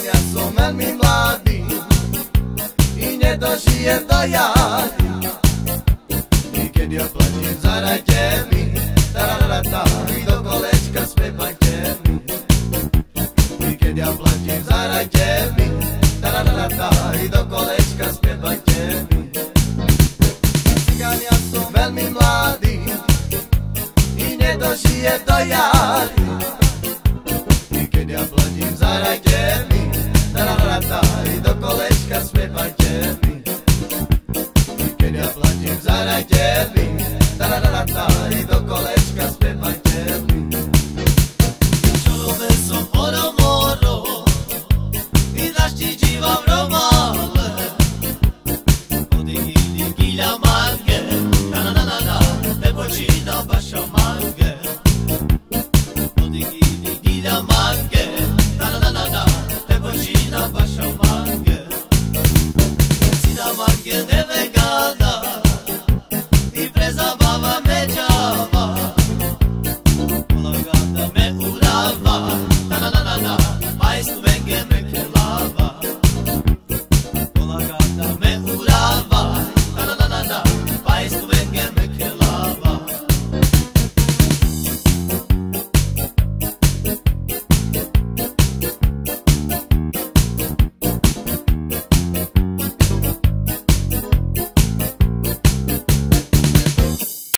ja som veľmi mladý i nedožijem do jary. I keď ja platím, zarajte mi, tararata, i do kolečka spievajte mi. I keď ja platím, zarajte mi, tararata, i do kolečka spievajte mi. Cigan, ja som veľmi mladý i nedožijem do jary. I keď ja platím, zarajte mi, Tararata, i do kolečka spievajte mi keď ja platím, zarajte mi Tararata, i do que debe